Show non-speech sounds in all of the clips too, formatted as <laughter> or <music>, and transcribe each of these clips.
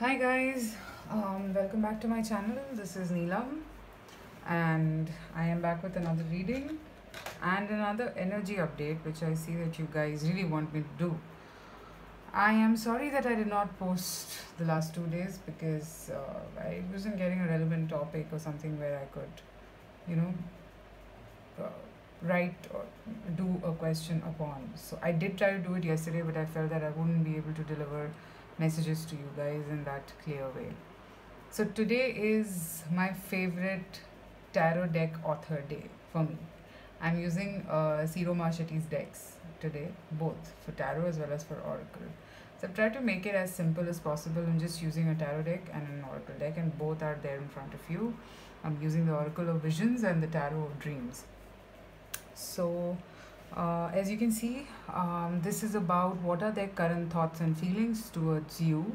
Hi guys, um, welcome back to my channel. This is Neelam, and I am back with another reading and another energy update, which I see that you guys really want me to do. I am sorry that I did not post the last two days because uh, I wasn't getting a relevant topic or something where I could, you know, uh, write or do a question upon. So I did try to do it yesterday, but I felt that I wouldn't be able to deliver messages to you guys in that clear way. So today is my favorite tarot deck author day for me. I'm using uh, Ciro Marchetti's decks today, both for tarot as well as for oracle. So I've tried to make it as simple as possible. I'm just using a tarot deck and an oracle deck, and both are there in front of you. I'm using the oracle of visions and the tarot of dreams. So uh, as you can see, um, this is about what are their current thoughts and feelings towards you.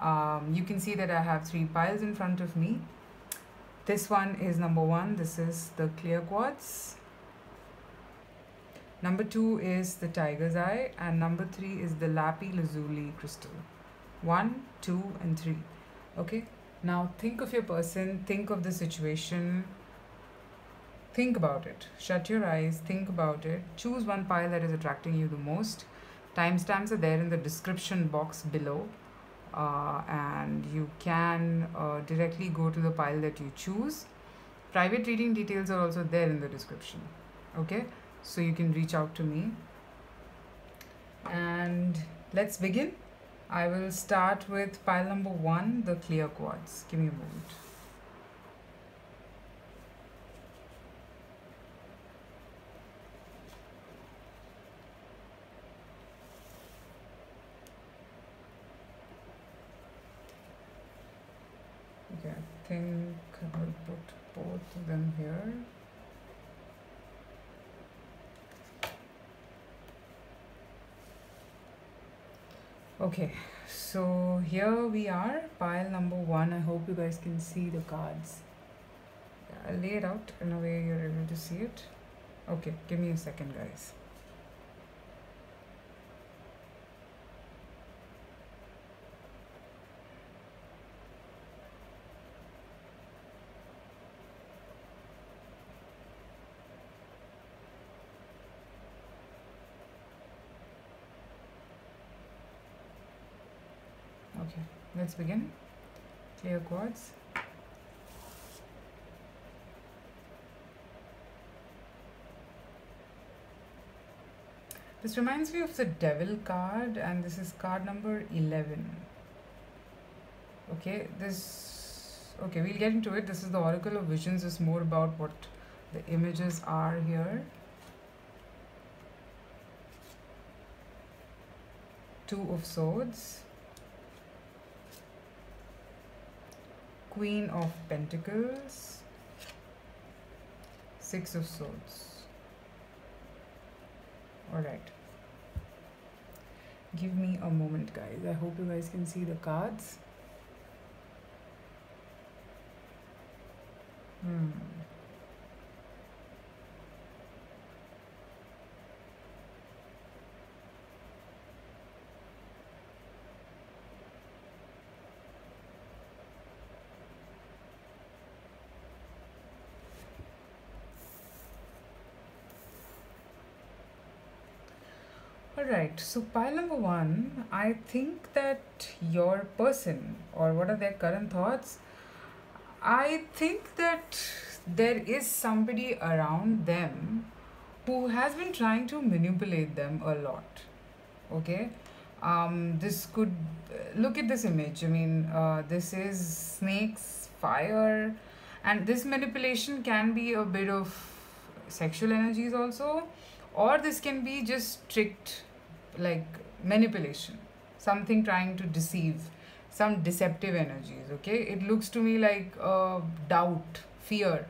Um, you can see that I have three piles in front of me. This one is number one. This is the clear quartz. Number two is the tiger's eye, and number three is the lapis lazuli crystal. One, two, and three. Okay. Now think of your person. Think of the situation think about it. Shut your eyes think about it. Choose one pile that is attracting you the most. Timestamps are there in the description box below. Uh, and you can uh, directly go to the pile that you choose. Private reading details are also there in the description. Okay? So you can reach out to me. And let's begin. I will start with pile number one the clear quartz. give me a moment Okay, I think I'll put both of them here. Okay, so here we are, pile number one. I hope you guys can see the cards. I'll lay it out in a way you're able to see it. Okay, give me a second, guys. Okay, let's begin. Clear quartz. This reminds me of the devil card, and this is card number 11. Okay, this. Okay, we'll get into it. This is the Oracle of Visions, is more about what the images are here. Two of Swords. Queen of Pentacles, Six of Swords. Alright. Give me a moment, guys. I hope you guys can see the cards. Hmm. Alright, so pile number one, I think that your person or what are their current thoughts? I think that there is somebody around them who has been trying to manipulate them a lot. Okay, um, this could look at this image. I mean, uh, this is snakes, fire, and this manipulation can be a bit of sexual energies also, or this can be just strict like manipulation. Something trying to deceive. Some deceptive energies okay? It looks to me like uh, doubt fear.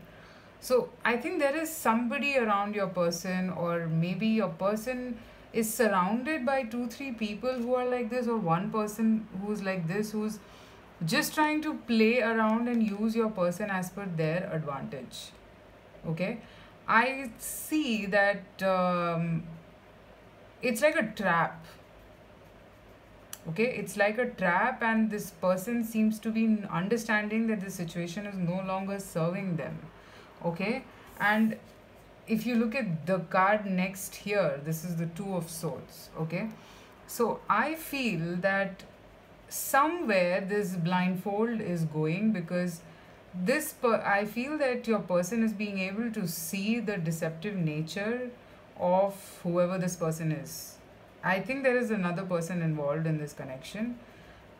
So i think there is somebody around your person or maybe your person is surrounded by two three people who are like this or one person who's like this who's just trying to play around and use your person as per their advantage okay? I see that um, it's like a trap. Okay? It's like a trap and this person seems to be understanding that the situation is no longer serving them. Okay? And if you look at the card next here this is the two of swords. Okay? So i feel that somewhere this blindfold is going because this per- i feel that your person is being able to see the deceptive nature of whoever this person is I think there is another person involved in this connection,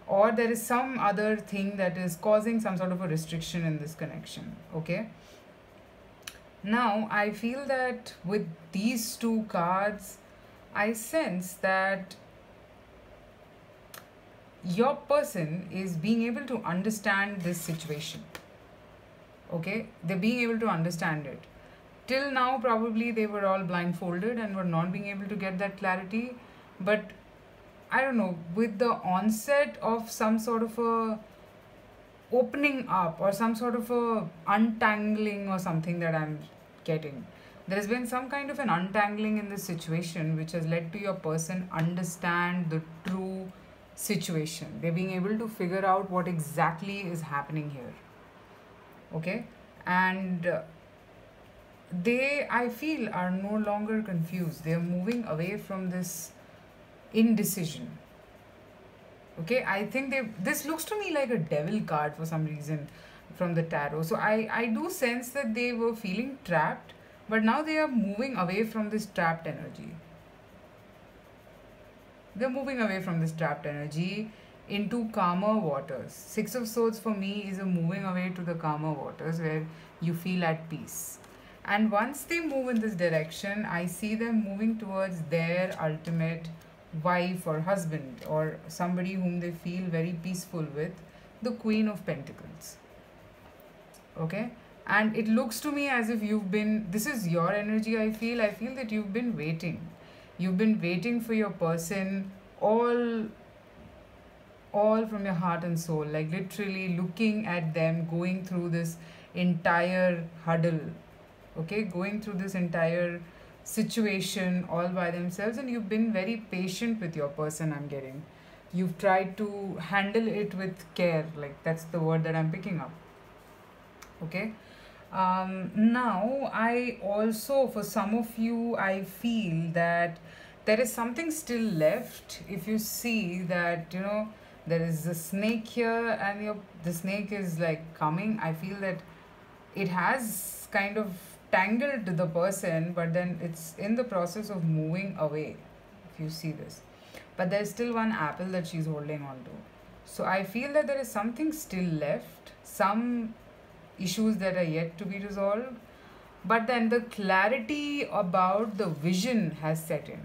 or there is some other thing that is causing some sort of a restriction in this connection. Okay. Now, I feel that with these two cards, I sense that your person is being able to understand this situation. Okay, they're being able to understand it. Till now, probably they were all blindfolded and were not being able to get that clarity. But i don't know with the onset of some sort of a opening up or some sort of a untangling or something that i'm getting there's been some kind of an untangling in this situation which has led to your person understand the true situation. They're being able to figure out what exactly is happening here. Okay? And uh, they i feel are no longer confused. They're moving away from this indecision. Okay? I think they this looks to me like a devil card for some reason from the tarot. So i i do sense that they were feeling trapped but now they are moving away from this trapped energy. They're moving away from this trapped energy into calmer waters. Six of swords for me is a moving away to the calmer waters where you feel at peace and once they move in this direction i see them moving towards their ultimate wife or husband or somebody whom they feel very peaceful with the queen of pentacles. Okay? And it looks to me as if you've been this is your energy i feel. I feel that you've been waiting. You've been waiting for your person all all from your heart and soul like literally looking at them going through this entire huddle okay going through this entire situation all by themselves and you've been very patient with your person i'm getting. You've tried to handle it with care like that's the word that i'm picking up. Okay? Um, now i also for some of you i feel that there is something still left. If you see that you know there is a snake here and your the snake is like coming i feel that it has kind of tangled to the person but then it's in the process of moving away if you see this. But there's still one apple that she's holding on to. So i feel that there is something still left some issues that are yet to be resolved but then the clarity about the vision has set in.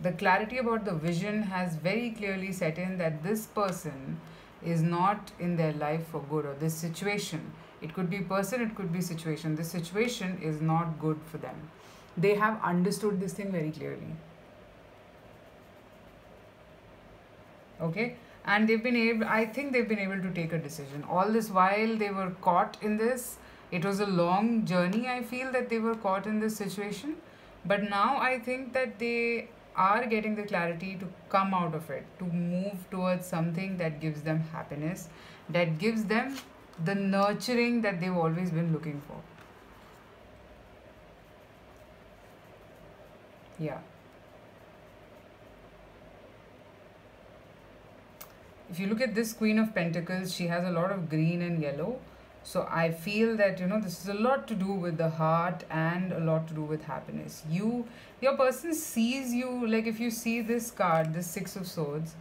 The clarity about the vision has very clearly set in that this person is not in their life for good or this situation it could be person it could be situation. This situation is not good for them. They have understood this thing very clearly. Okay? And they've been able i think they've been able to take a decision. All this while they were caught in this it was a long journey i feel that they were caught in this situation. But now i think that they are getting the clarity to come out of it to move towards something that gives them happiness that gives them the nurturing that they've always been looking for. Yeah. If you look at this Queen of Pentacles, she has a lot of green and yellow. So I feel that, you know, this is a lot to do with the heart and a lot to do with happiness. You, your person sees you, like if you see this card, this Six of Swords,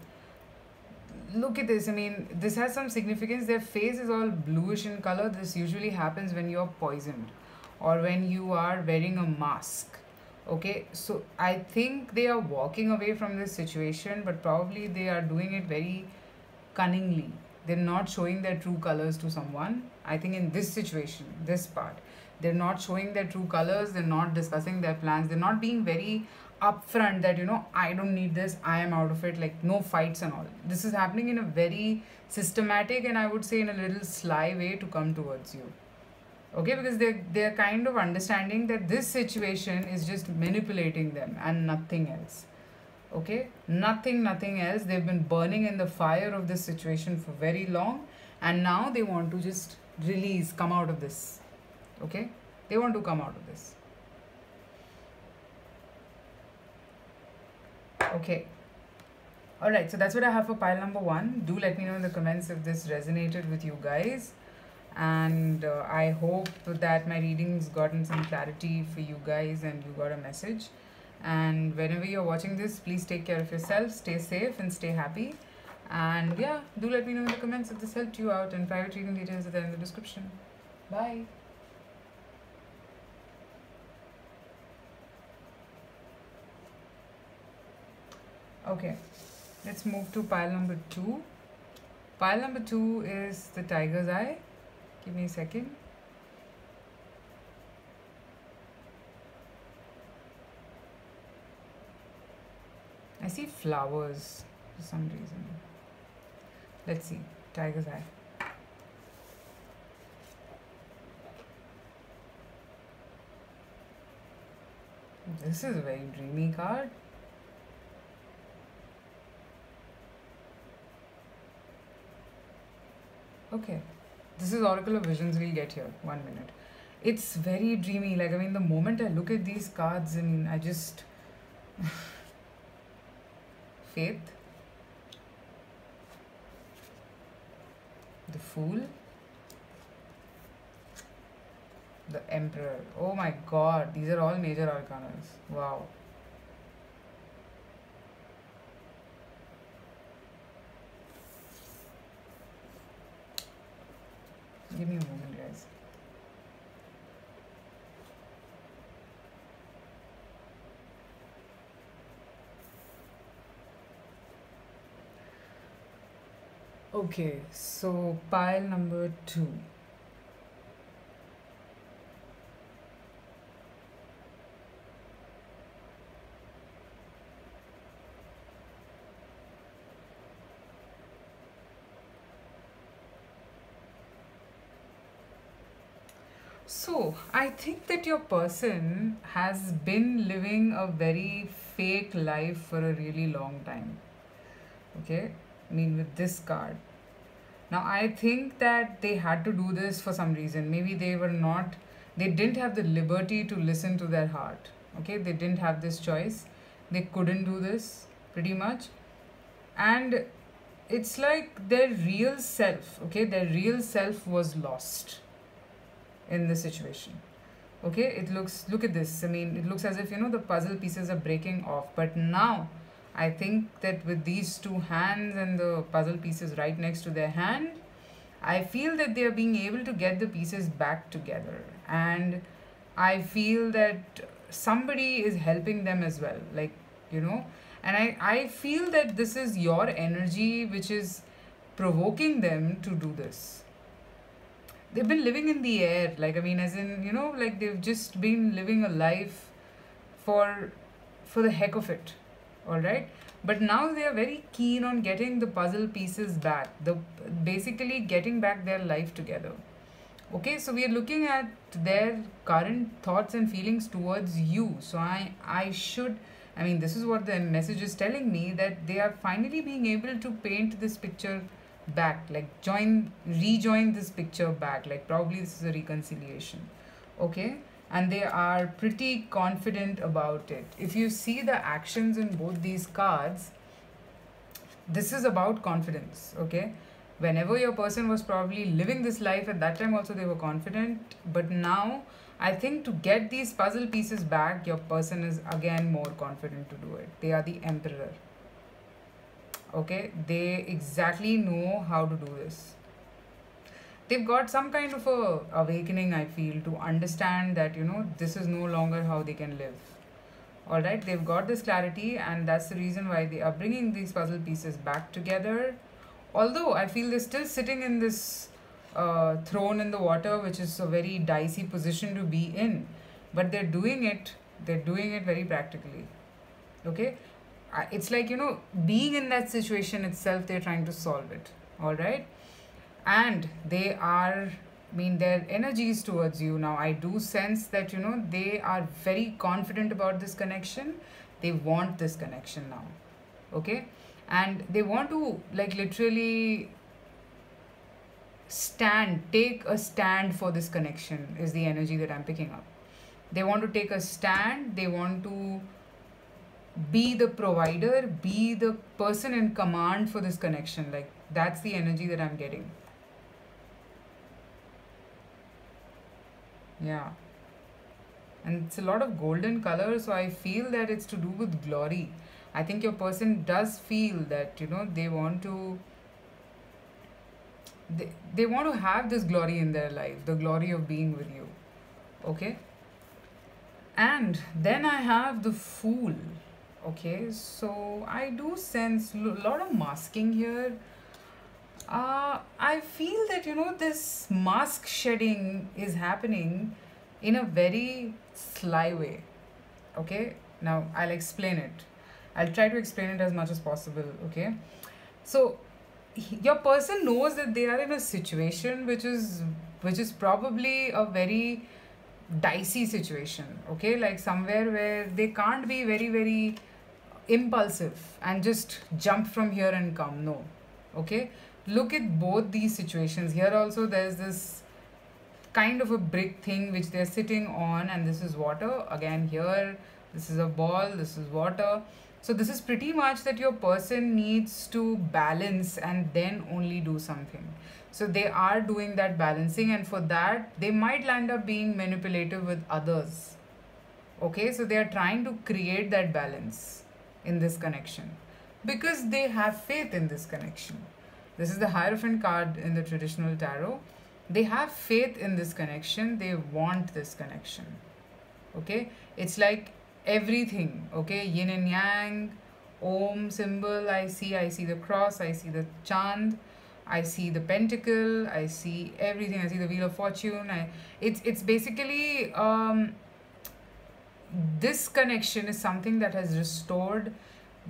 look at this. I mean, this has some significance. Their face is all bluish in color. This usually happens when you're poisoned or when you are wearing a mask. Okay, so I think they are walking away from this situation, but probably they are doing it very cunningly. They're not showing their true colors to someone. I think in this situation, this part, they're not showing their true colors. They're not discussing their plans. They're not being very upfront that you know i don't need this i am out of it like no fights and all this is happening in a very systematic and i would say in a little sly way to come towards you okay because they they're kind of understanding that this situation is just manipulating them and nothing else okay? Nothing nothing else. They've been burning in the fire of this situation for very long. And now they want to just release come out of this okay? They want to come out of this. Okay. All right so that's what i have for pile number one. Do let me know in the comments if this resonated with you guys. And uh, i hope that my readings gotten some clarity for you guys and you got a message and whenever you're watching this please take care of yourself stay safe and stay happy. And yeah do let me know in the comments if this helped you out and private reading details are there in the description. Bye. Okay let's move to pile number two. Pile number two is the tiger's eye. Give me a second see flowers for some reason. Let's see. Tiger's eye. This is a very dreamy card. Okay. This is Oracle of Visions we'll get here. One minute. It's very dreamy. Like, I mean, the moment I look at these cards, I mean, I just. <laughs> the fool, the emperor. Oh my god, these are all major arcanas. Wow. Give me a moment, guys. Okay, so pile number two. So, I think that your person has been living a very fake life for a really long time. Okay, I mean, with this card. Now, I think that they had to do this for some reason. Maybe they were not, they didn't have the liberty to listen to their heart. Okay, they didn't have this choice. They couldn't do this pretty much. And it's like their real self, okay, their real self was lost in the situation okay it looks look at this i mean it looks as if you know the puzzle pieces are breaking off but now I think that with these two hands and the puzzle pieces right next to their hand, I feel that they are being able to get the pieces back together. And I feel that somebody is helping them as well. Like, you know, and I, I feel that this is your energy which is provoking them to do this. They've been living in the air, like, I mean, as in, you know, like they've just been living a life for for the heck of it all right but now they are very keen on getting the puzzle pieces back. The basically getting back their life together. Okay so we are looking at their current thoughts and feelings towards you. So i i should i mean this is what the message is telling me that they are finally being able to paint this picture back like join rejoin this picture back like probably this is a reconciliation. Okay and they are pretty confident about it. If you see the actions in both these cards, this is about confidence, okay? Whenever your person was probably living this life, at that time also they were confident, but now I think to get these puzzle pieces back, your person is again more confident to do it. They are the emperor. Okay, they exactly know how to do this they've got some kind of a awakening i feel to understand that you know this is no longer how they can live. All right they've got this clarity and that's the reason why they are bringing these puzzle pieces back together. Although i feel they're still sitting in this uh, throne in the water which is a very dicey position to be in but they're doing it they're doing it very practically. Okay? It's like you know being in that situation itself they're trying to solve it. All right and they are I mean their energies towards you now. I do sense that you know they are very confident about this connection. They want this connection now. Okay? And they want to like literally stand take a stand for this connection is the energy that i'm picking up. They want to take a stand. They want to be the provider be the person in command for this connection. Like that's the energy that i'm getting yeah. And it's a lot of golden color so i feel that it's to do with glory. I think your person does feel that you know they want to they, they want to have this glory in their life the glory of being with you. Okay? And then i have the fool. Okay? So i do sense a lot of masking here uh, i feel that you know this mask shedding is happening in a very sly way okay? Now i'll explain it. I'll try to explain it as much as possible okay? So your person knows that they are in a situation which is which is probably a very dicey situation okay? Like somewhere where they can't be very very impulsive and just jump from here and come no okay look at both these situations. Here also there's this kind of a brick thing which they're sitting on and this is water. Again here this is a ball this is water. So this is pretty much that your person needs to balance and then only do something. So they are doing that balancing and for that they might land up being manipulative with others. Okay so they are trying to create that balance in this connection. Because they have faith in this connection this is the hierophant card in the traditional tarot. They have faith in this connection. They want this connection. Okay? It's like everything. Okay? Yin and yang. Om symbol. I see i see the cross. I see the chand i see the pentacle. I see everything. I see the wheel of fortune. I it's it's basically um this connection is something that has restored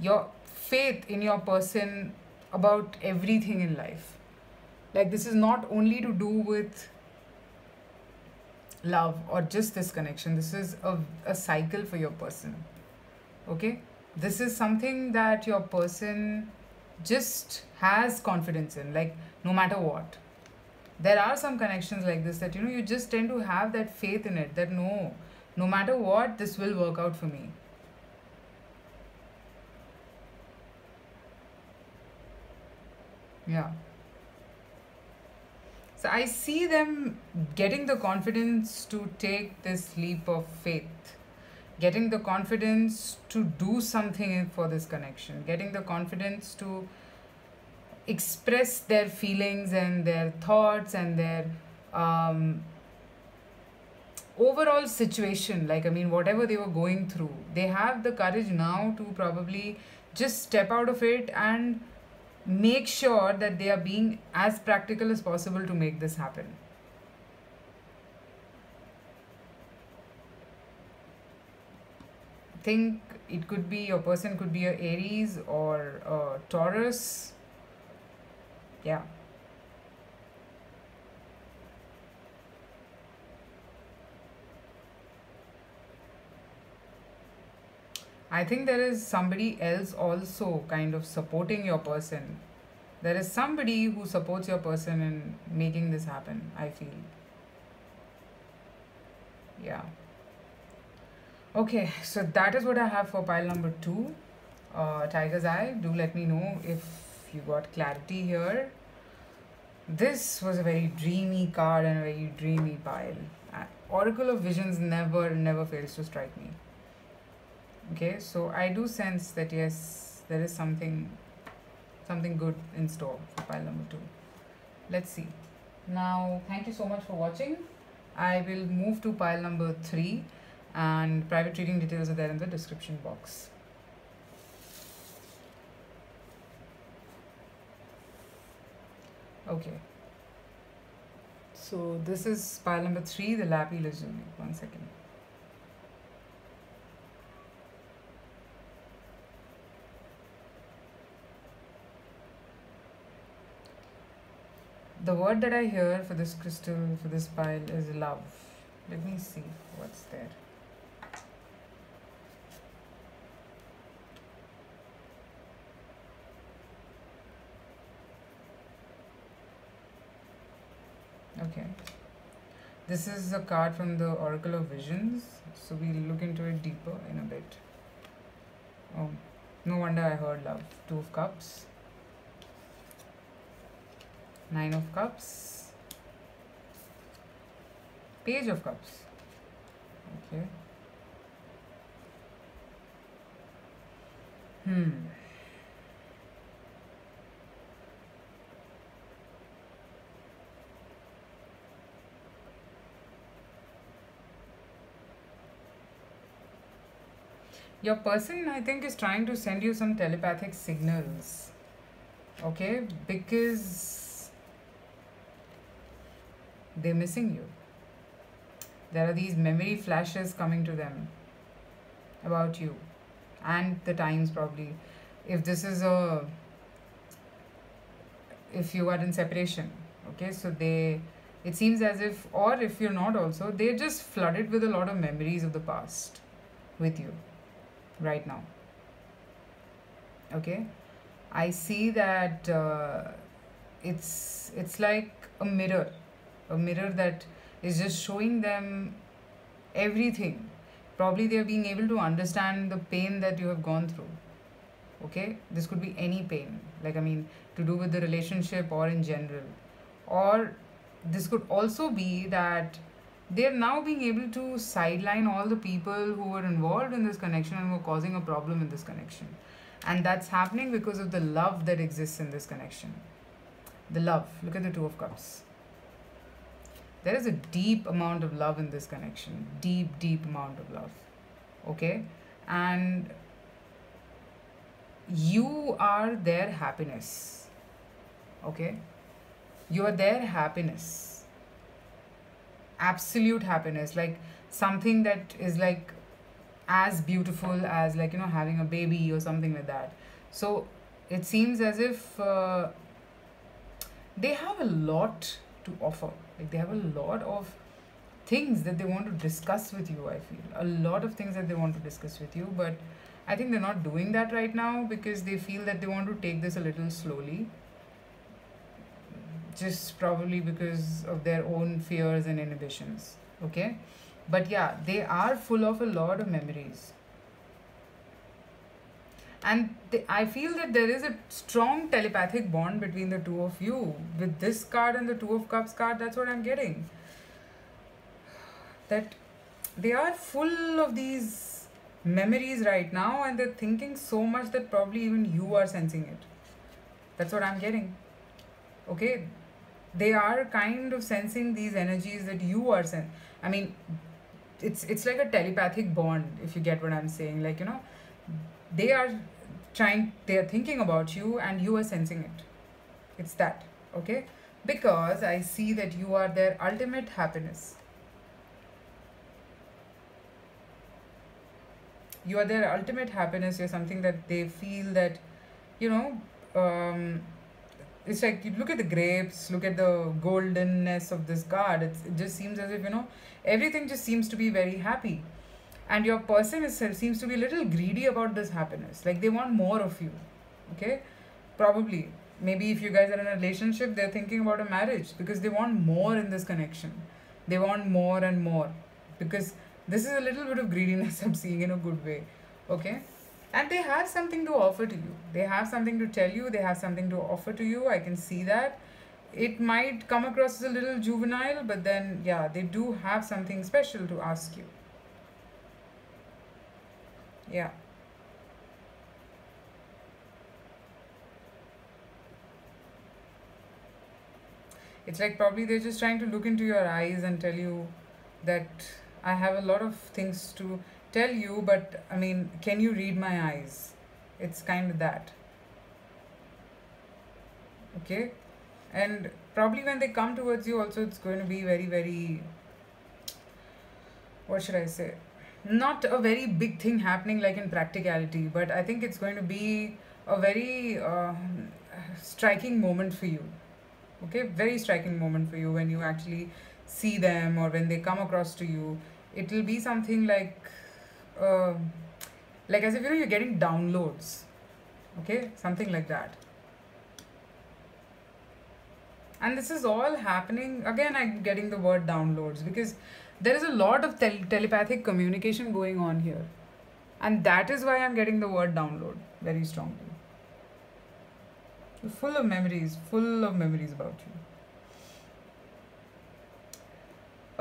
your faith in your person about everything in life. Like this is not only to do with love or just this connection. This is a, a cycle for your person. Okay? This is something that your person just has confidence in like no matter what. There are some connections like this that you know you just tend to have that faith in it that no no matter what this will work out for me yeah so I see them getting the confidence to take this leap of faith, getting the confidence to do something for this connection, getting the confidence to express their feelings and their thoughts and their um, overall situation. Like, I mean, whatever they were going through, they have the courage now to probably just step out of it and make sure that they are being as practical as possible to make this happen. Think it could be your person could be a Aries or a Taurus. Yeah. I think there is somebody else also kind of supporting your person. There is somebody who supports your person in making this happen, I feel. Yeah. Okay, so that is what I have for pile number two. Uh, Tiger's Eye, do let me know if you got clarity here. This was a very dreamy card and a very dreamy pile. Uh, Oracle of Visions never, never fails to strike me okay so i do sense that yes there is something something good in store for pile number two. Let's see. Now thank you so much for watching. I will move to pile number three and private reading details are there in the description box. Okay. So this is pile number three the lapis lazuli one second the word that I hear for this crystal, for this pile is love. Let me see what's there. Okay. This is a card from the Oracle of Visions. So we'll look into it deeper in a bit. Oh, no wonder I heard love. Two of Cups. Nine of Cups, Page of Cups. Okay. Hmm. Your person, I think, is trying to send you some telepathic signals. Okay? Because they're missing you. There are these memory flashes coming to them about you and the times, probably. If this is a. If you are in separation, okay? So they. It seems as if, or if you're not also, they're just flooded with a lot of memories of the past with you right now okay i see that uh, it's it's like a mirror a mirror that is just showing them everything probably they're being able to understand the pain that you have gone through okay this could be any pain like i mean to do with the relationship or in general or this could also be that they're now being able to sideline all the people who were involved in this connection and were causing a problem in this connection. And that's happening because of the love that exists in this connection. The love. Look at the Two of Cups. There is a deep amount of love in this connection. Deep, deep amount of love. Okay? And you are their happiness. Okay? You are their happiness absolute happiness like something that is like as beautiful as like you know having a baby or something like that so it seems as if uh, they have a lot to offer. Like they have a lot of things that they want to discuss with you i feel. A lot of things that they want to discuss with you but i think they're not doing that right now because they feel that they want to take this a little slowly. Just probably because of their own fears and inhibitions okay? But yeah they are full of a lot of memories and i feel that there is a strong telepathic bond between the two of you. With this card and the two of cups card that's what i'm getting. That they are full of these memories right now and they're thinking so much that probably even you are sensing it. That's what i'm getting. Okay? They are kind of sensing these energies that you are sen- i mean it's it's like a telepathic bond if you get what i'm saying. Like you know they are trying they are thinking about you and you are sensing it. It's that okay? Because i see that you are their ultimate happiness. You are their ultimate happiness. You're something that they feel that you know um, it's like you look at the grapes, look at the goldenness of this card. It's, it just seems as if you know everything just seems to be very happy, and your person is seems to be a little greedy about this happiness. Like they want more of you. Okay, probably. Maybe if you guys are in a relationship, they're thinking about a marriage because they want more in this connection. They want more and more. Because this is a little bit of greediness <laughs> I'm seeing in a good way. Okay? And they have something to offer to you. They have something to tell you. They have something to offer to you. I can see that. It might come across as a little juvenile but then yeah they do have something special to ask you yeah it's like probably they're just trying to look into your eyes and tell you that i have a lot of things to tell you, but I mean, can you read my eyes? It's kind of that. Okay? And probably when they come towards you, also, it's going to be very, very. What should I say? Not a very big thing happening like in practicality, but I think it's going to be a very uh, striking moment for you. Okay? Very striking moment for you when you actually see them or when they come across to you. It will be something like uh, like as if you know you're getting downloads okay something like that and this is all happening again i'm getting the word downloads because there is a lot of tel- telepathic communication going on here. And that is why i'm getting the word download very strongly. Full of memories full of memories about you.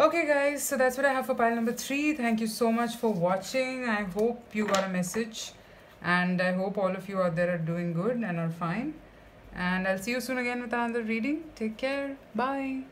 Okay guys so that's what i have for pile number three. Thank you so much for watching. I hope you got a message. And i hope all of you out there are doing good and are fine. And I'll see you soon again with another reading. Take care. Bye.